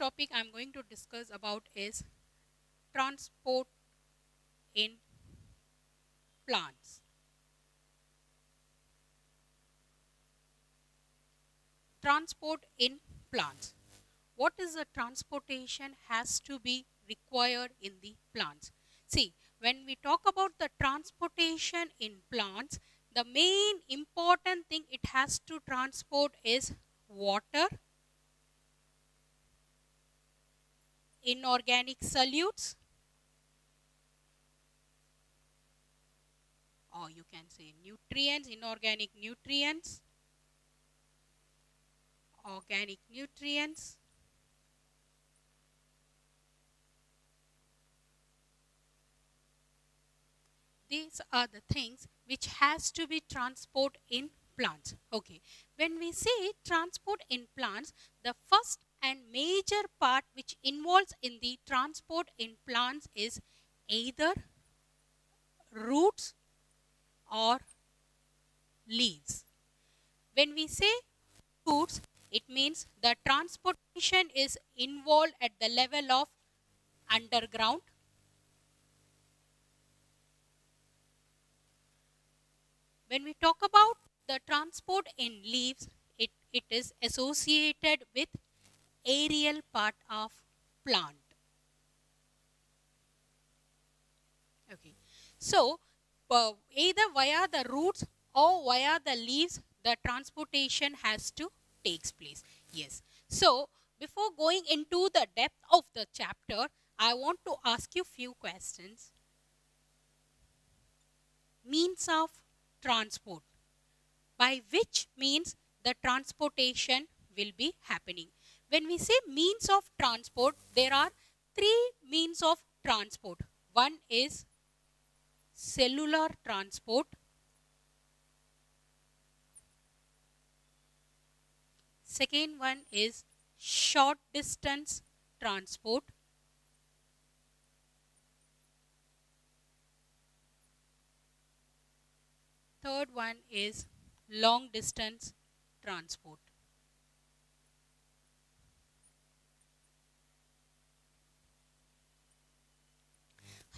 topic I'm going to discuss about is transport in plants. Transport in plants. What is the transportation has to be required in the plants? See, when we talk about the transportation in plants, the main important thing it has to transport is water, inorganic solutes, or you can say nutrients, inorganic nutrients, organic nutrients, these are the things which has to be transport in plants. Okay. When we say transport in plants the first and major part which involves in the transport in plants is either roots or leaves. When we say roots it means the transportation is involved at the level of underground. When we talk about the transport in leaves, it, it is associated with aerial part of plant. Okay. So, uh, either via the roots or via the leaves, the transportation has to takes place. Yes. So, before going into the depth of the chapter, I want to ask you few questions. Means of transport by which means the transportation will be happening. When we say means of transport, there are three means of transport. One is cellular transport. Second one is short distance transport. Third one is long distance transport.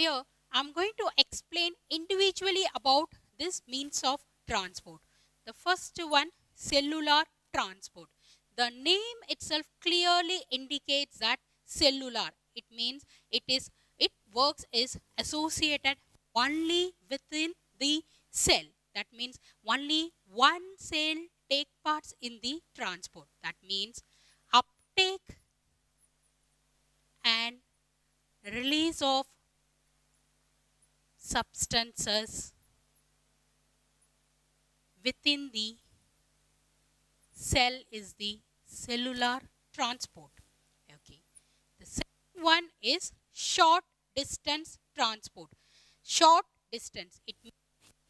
Here I am going to explain individually about this means of transport. The first one cellular transport. The name itself clearly indicates that cellular. It means it is it works is associated only within the cell that means only one cell take parts in the transport. That means uptake and release of substances within the cell is the cellular transport. Okay. The second one is short distance transport. Short distance. It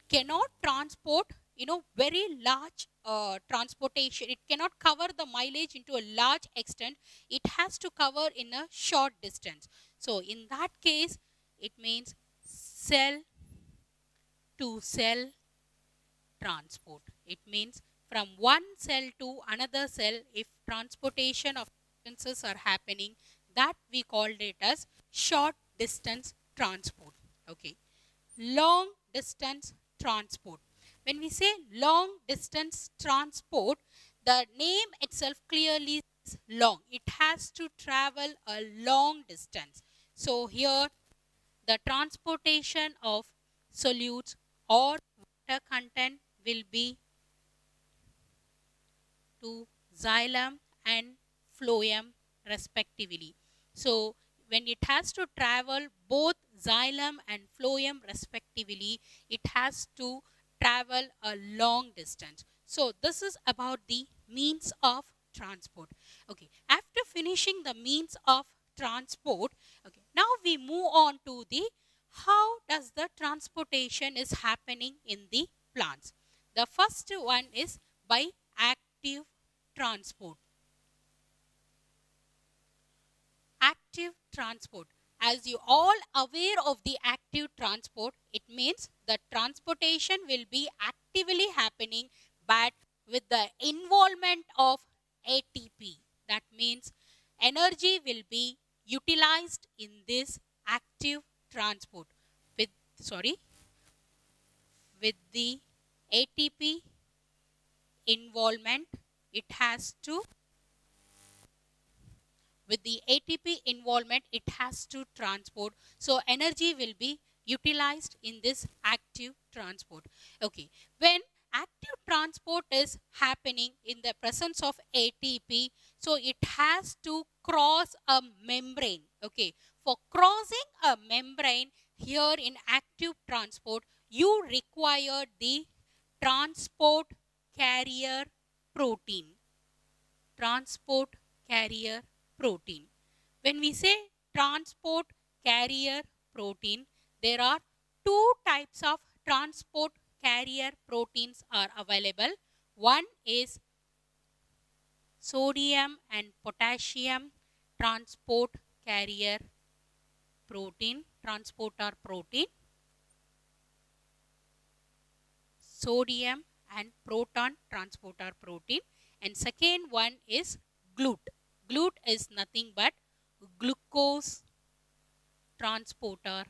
cannot transport you know very large uh, transportation it cannot cover the mileage into a large extent it has to cover in a short distance so in that case it means cell to cell transport it means from one cell to another cell if transportation of substances are happening that we called it as short distance transport okay long distance transport. When we say long distance transport, the name itself clearly is long. It has to travel a long distance. So here the transportation of solutes or water content will be to xylem and phloem respectively. So when it has to travel both xylem and phloem respectively, it has to travel a long distance. So this is about the means of transport. Okay, after finishing the means of transport, okay, now we move on to the how does the transportation is happening in the plants. The first one is by active transport. Active transport as you all aware of the active transport, it means the transportation will be actively happening but with the involvement of ATP. That means energy will be utilized in this active transport with sorry with the ATP involvement it has to with the ATP involvement it has to transport. So energy will be utilized in this active transport. Okay. When active transport is happening in the presence of ATP so it has to cross a membrane okay? For crossing a membrane here in active transport you require the transport carrier protein. Transport carrier protein. When we say transport carrier protein there are two types of transport carrier proteins are available. One is sodium and potassium transport carrier protein, transporter protein. Sodium and proton transporter protein. And second one is GLUT. GLUT is nothing but glucose transporter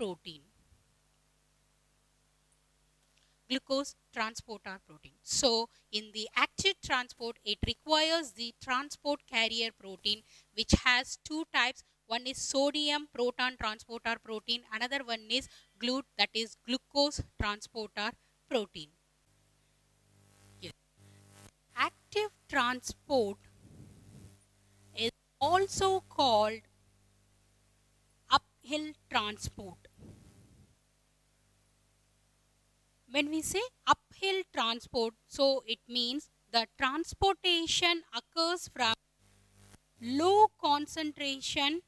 protein glucose transporter protein. So, in the active transport, it requires the transport carrier protein which has two types. One is sodium proton transporter protein, another one is GLUT that is glucose transporter protein. Active transport is also called uphill transport when we say uphill transport, so it means the transportation occurs from low concentration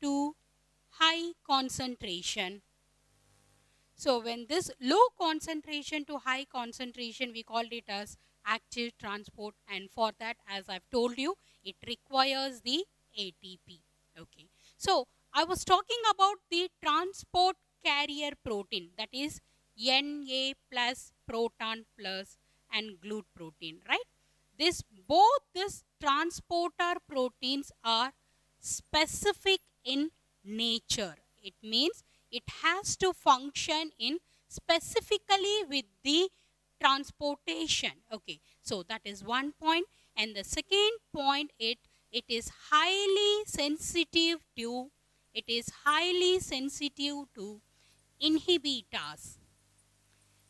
to high concentration. So when this low concentration to high concentration, we called it as active transport and for that as I've told you, it requires the ATP. Okay. So I was talking about the transport carrier protein that is Na plus proton plus and GLUT protein, right? This both these transporter proteins are specific in nature. It means it has to function in specifically with the transportation. Okay, so that is one point. And the second point, it it is highly sensitive to it is highly sensitive to inhibitors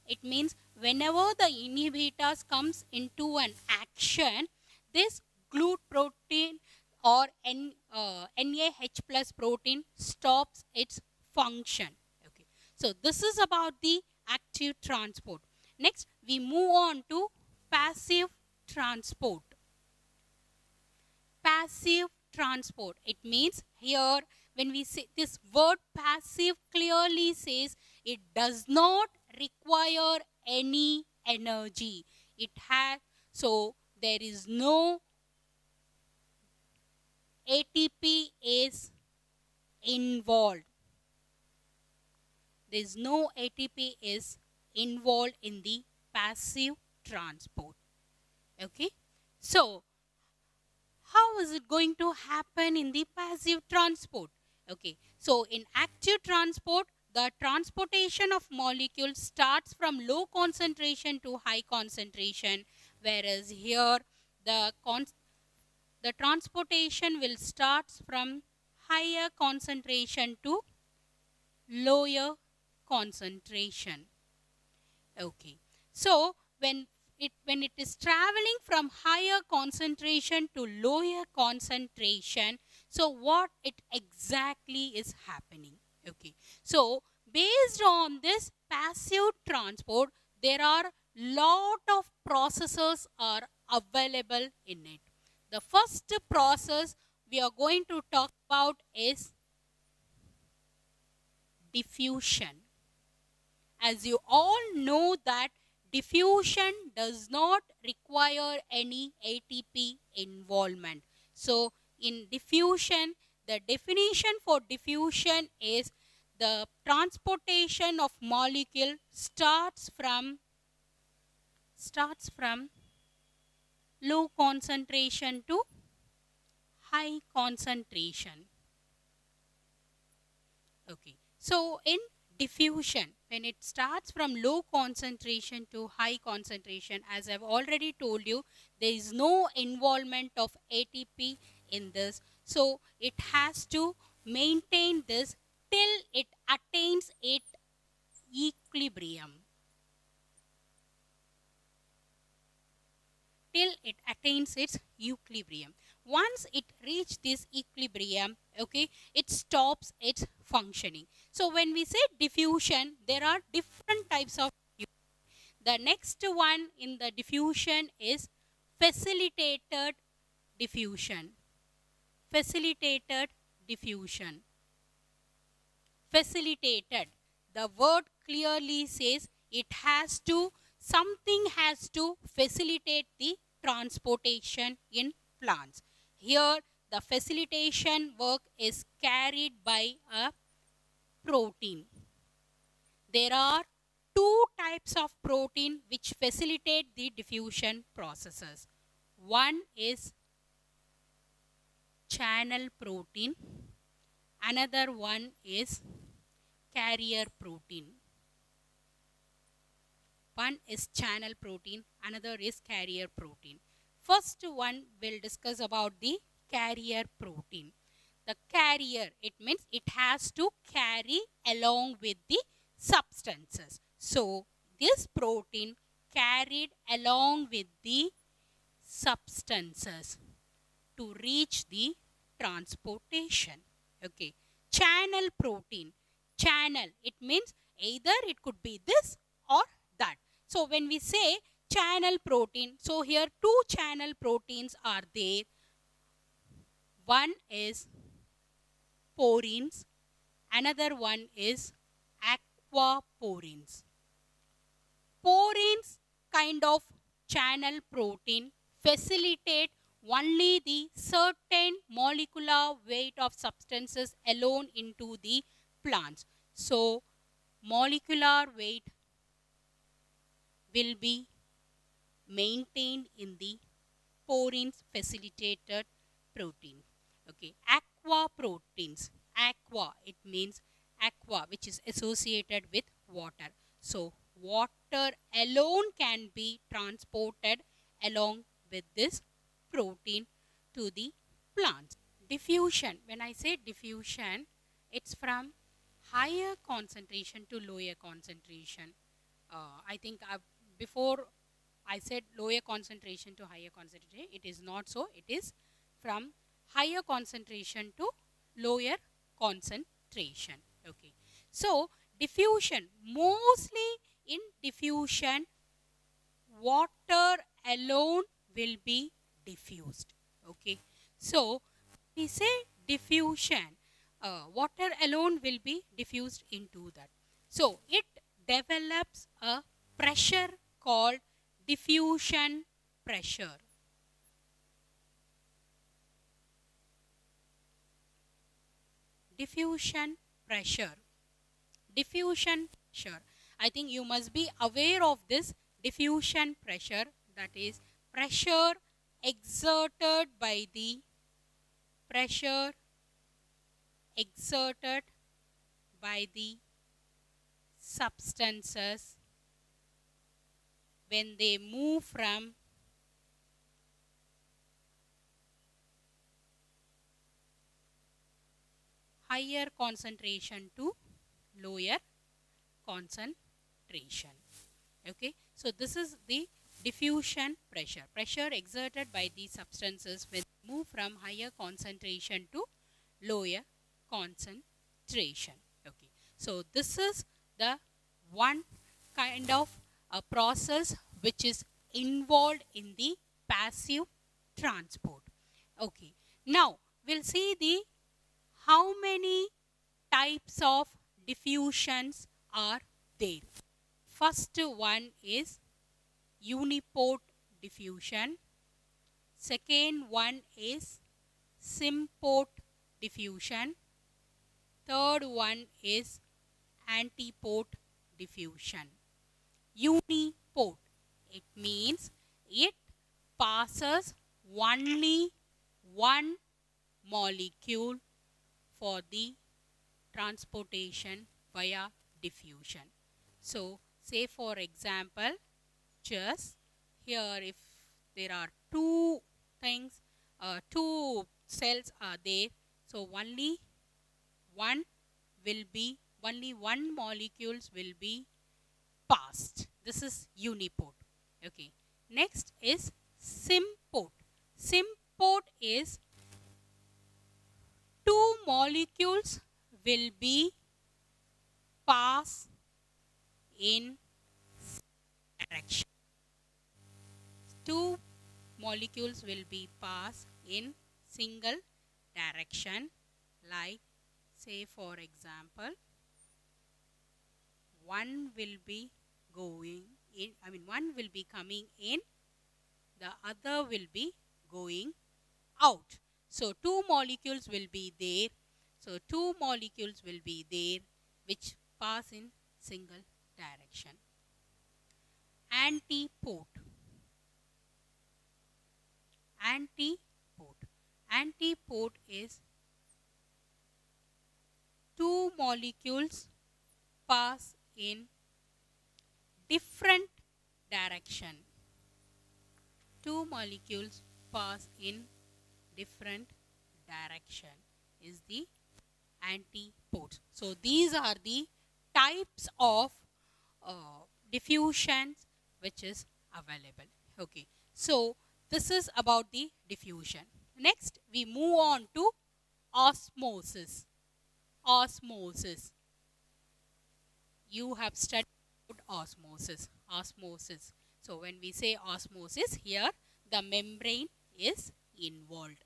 it means whenever the inhibitors comes into an action, this GLUT protein or N, uh, NAH plus protein stops its function. Okay. So this is about the active transport. Next, we move on to passive transport. Passive transport. It means here when we say this word passive clearly says it does not require any energy. It has, so there is no ATP is involved. There is no ATP is involved in the passive transport. Okay. So, how is it going to happen in the passive transport? Okay. So, in active transport, the transportation of molecules starts from low concentration to high concentration whereas here the the transportation will start from higher concentration to lower concentration. Okay. So when it when it is traveling from higher concentration to lower concentration so what it exactly is happening? Okay. So, based on this passive transport, there are lot of processes are available in it. The first process we are going to talk about is diffusion. As you all know that diffusion does not require any ATP involvement. So, in diffusion, the definition for diffusion is the transportation of molecule starts from starts from low concentration to high concentration. Okay. So in diffusion, when it starts from low concentration to high concentration, as I've already told you, there is no involvement of ATP in this. So it has to maintain this till it attains its equilibrium. Till it attains its equilibrium. Once it reaches this equilibrium, okay, it stops its functioning. So when we say diffusion, there are different types of. The next one in the diffusion is facilitated diffusion. Facilitated diffusion. Facilitated. The word clearly says it has to, something has to facilitate the transportation in plants. Here the facilitation work is carried by a protein. There are two types of protein which facilitate the diffusion processes. One is channel protein. Another one is carrier protein. One is channel protein, another is carrier protein. First one we will discuss about the carrier protein. The carrier, it means it has to carry along with the substances. So, this protein carried along with the substances to reach the transportation. Okay. Channel protein. Channel, it means either it could be this or that. So, when we say channel protein. So here two channel proteins are there. One is porins, another one is aquaporins. Porins kind of channel protein facilitate only the certain molecular weight of substances alone into the plants. So, molecular weight will be maintained in the porins facilitated protein. Okay, aqua proteins. Aqua, it means aqua which is associated with water. So, water alone can be transported along with this protein to the plants. Diffusion, when I say diffusion, it's from higher concentration to lower concentration. Uh, I think I've, before I said lower concentration to higher concentration. It is not so. It is from higher concentration to lower concentration. Okay. So, diffusion. Mostly in diffusion, water alone will be diffused. Okay. So, we say diffusion. Uh, water alone will be diffused into that. So, it develops a pressure called diffusion pressure. Diffusion pressure. Diffusion pressure. I think you must be aware of this diffusion pressure that is pressure exerted by the pressure exerted by the substances when they move from higher concentration to lower concentration. Okay. So, this is the diffusion pressure. Pressure exerted by these substances when they move from higher concentration to lower concentration. Okay. So, this is the one kind of a process which is involved in the passive transport. Okay. Now, we'll see the how many types of diffusions are there. First one is uniport diffusion. Second one is symport diffusion. Third one is antiport diffusion uniport. It means it passes only one molecule for the transportation via diffusion. So, say for example, here if there are two things, uh, two cells are there, so only one will be, only one molecules will be passed. This is uniport. Okay. Next is symport. Symport is two molecules will be passed in direction. Two molecules will be passed in single direction. Like say for example one will be going in I mean one will be coming in the other will be going out. So two molecules will be there. So two molecules will be there which pass in single direction. Antiport antiport antiport is two molecules pass in different direction. Two molecules pass in different direction is the antiports. So these are the types of uh, diffusions which is available. Okay. So this is about the diffusion. Next we move on to osmosis. Osmosis. You have studied osmosis. Osmosis. So when we say osmosis, here the membrane is involved.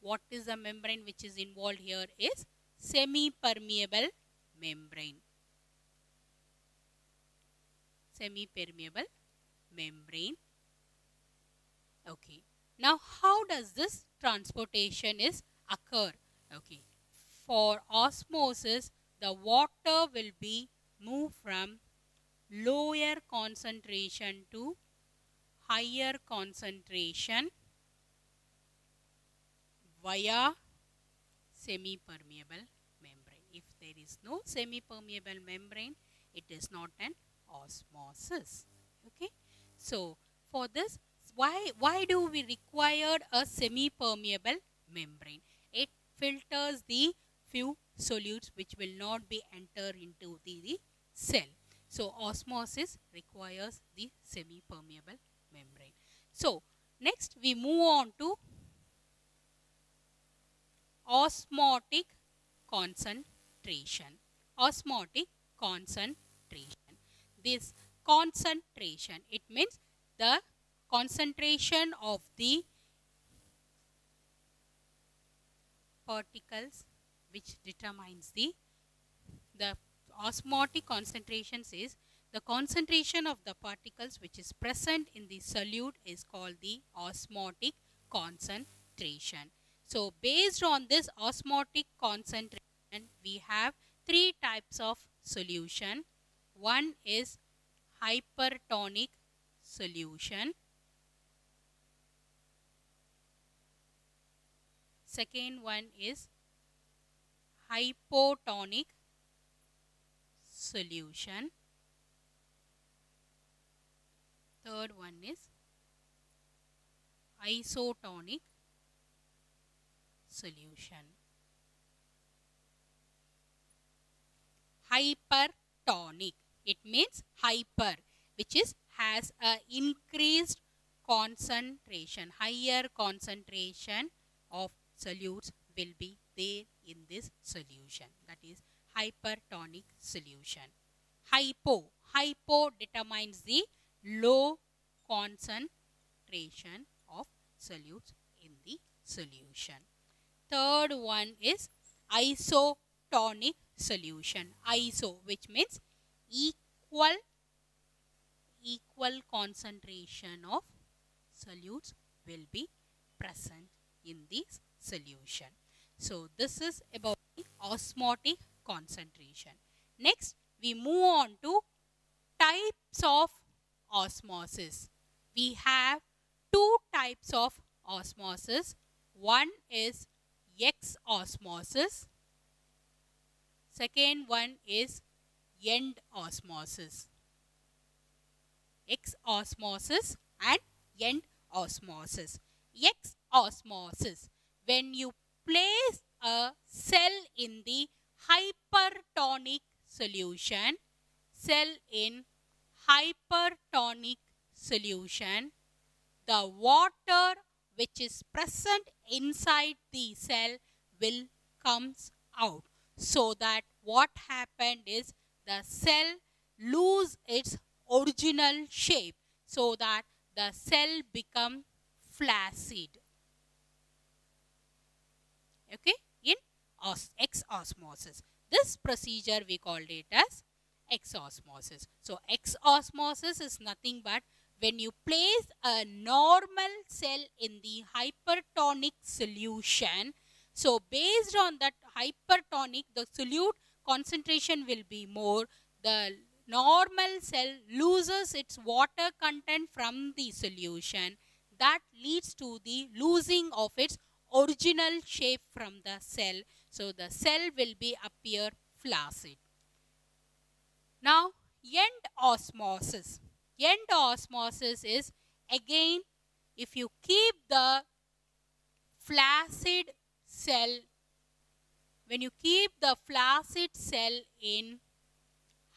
What is the membrane which is involved here is semi-permeable membrane. Semi-permeable membrane. Okay. Now how does this transportation is occur? Okay. For osmosis, the water will be moved from lower concentration to higher concentration via semi-permeable membrane. If there is no semi-permeable membrane, it is not an osmosis. Okay. So, for this, why, why do we require a semi-permeable membrane? It filters the few solutes which will not be enter into the, the cell. So, osmosis requires the semi-permeable membrane. So, next we move on to osmotic concentration. Osmotic concentration. This concentration, it means the concentration of the particles which determines the the osmotic concentrations is the concentration of the particles which is present in the solute is called the osmotic concentration. So, based on this osmotic concentration, we have three types of solution. One is hypertonic solution. Second one is hypotonic solution. Third one is isotonic solution. Hypertonic. It means hyper which is has a increased concentration, higher concentration of solutes will be there in this solution. That is hypertonic solution. Hypo. Hypo determines the low concentration of solutes in the solution. Third one is isotonic solution. Iso which means equal equal concentration of solutes will be present in this solution. So this is about the osmotic concentration. Next, we move on to types of osmosis. We have two types of osmosis. One is X osmosis. Second one is end osmosis. X osmosis and end osmosis. X osmosis. When you place a cell in the hypertonic solution, cell in hypertonic solution, the water which is present inside the cell will comes out. So that what happened is the cell lose its original shape so that the cell become flaccid. Okay, in os exosmosis. This procedure we called it as exosmosis. So exosmosis is nothing but when you place a normal cell in the hypertonic solution, so based on that hypertonic, the solute concentration will be more. The normal cell loses its water content from the solution. That leads to the losing of its original shape from the cell. So the cell will be appear flaccid. Now end osmosis. Endosmosis is again if you keep the flaccid cell when you keep the flaccid cell in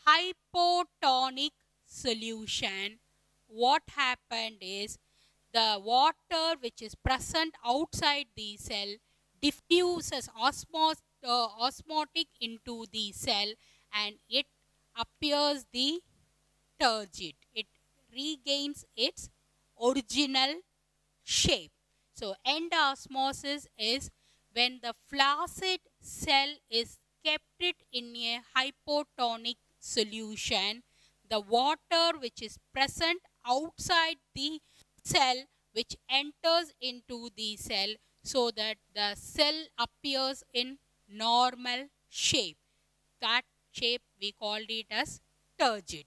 hypotonic solution what happened is the water which is present outside the cell diffuses osmos, uh, osmotic into the cell and it appears the turgid. It regains its original shape. So endosmosis is when the flaccid cell is kept it in a hypotonic solution. The water which is present outside the cell which enters into the cell so that the cell appears in normal shape. That shape we called it as turgid.